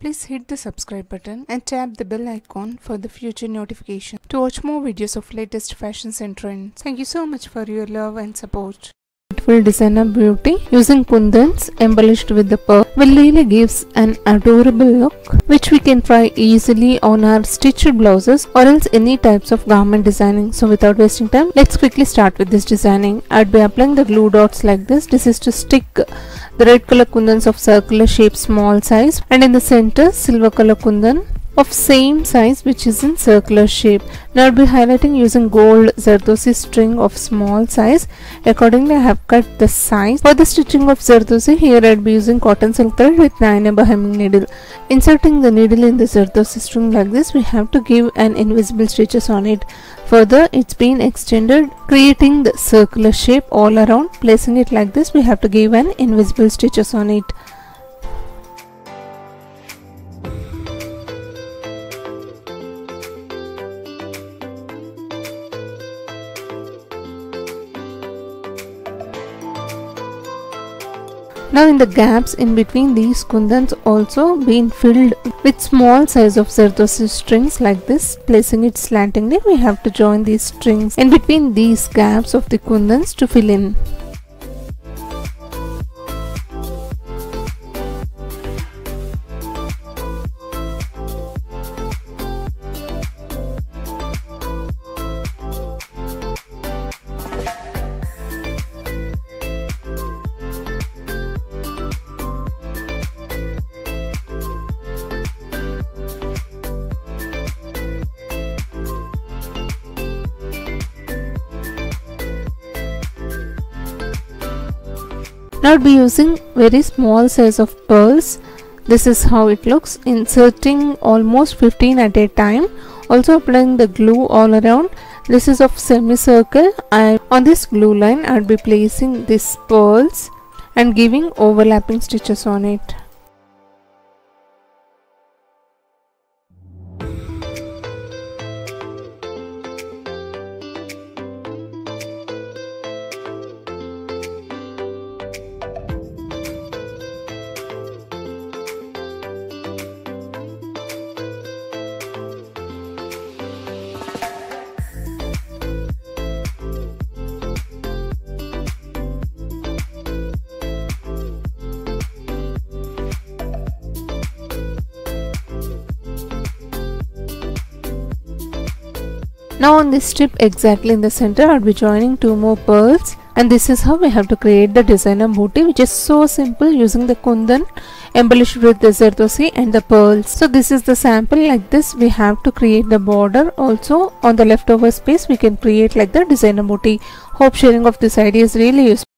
Please hit the subscribe button and tap the bell icon for the future notification to watch more videos of latest fashions and trends. Thank you so much for your love and support. Beautiful designer booty using kundans embellished with the pearl will really gives an adorable look which we can try easily on our stitched blouses or else any types of garment designing. So without wasting time, let's quickly start with this designing. I'd be applying the glue dots like this. This is to stick the red color kundans of circular shape small size and in the center silver color kundan of same size which is in circular shape. Now I'll be highlighting using gold Zardosi string of small size. Accordingly I have cut the size. For the stitching of Zardosi here I'll be using cotton silk thread with 9 number hemming needle. Inserting the needle in the Zardosi string like this we have to give an invisible stitches on it. Further it's been extended creating the circular shape all around. Placing it like this we have to give an invisible stitches on it. Now in the gaps in between these kundans also been filled with small size of Zardosi strings like this. Placing it slantingly we have to join these strings in between these gaps of the kundans to fill in. Now I'll be using very small size of pearls. This is how it looks. Inserting almost 15 at a time. Also applying the glue all around. This is of semicircle. I on this glue line I'll be placing these pearls and giving overlapping stitches on it. Now on this strip exactly in the center I'll be joining two more pearls and this is how we have to create the designer booty which is so simple using the kundan embellished with the zardosi and the pearls. So this is the sample like this we have to create the border also on the leftover space we can create like the designer booty. Hope sharing of this idea is really useful.